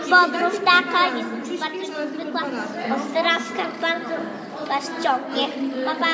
była podróż taka, jest bardzo niezwykła. O bardzo was ciągnie. Pa,